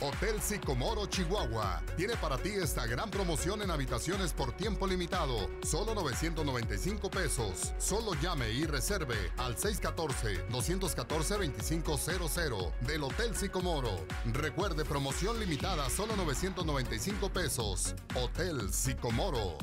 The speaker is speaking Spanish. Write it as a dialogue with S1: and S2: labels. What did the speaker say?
S1: Hotel Sicomoro Chihuahua tiene para ti esta gran promoción en habitaciones por tiempo limitado, solo 995 pesos. Solo llame y reserve al 614-214-2500 del Hotel Sicomoro. Recuerde, promoción limitada, solo 995 pesos. Hotel Sicomoro.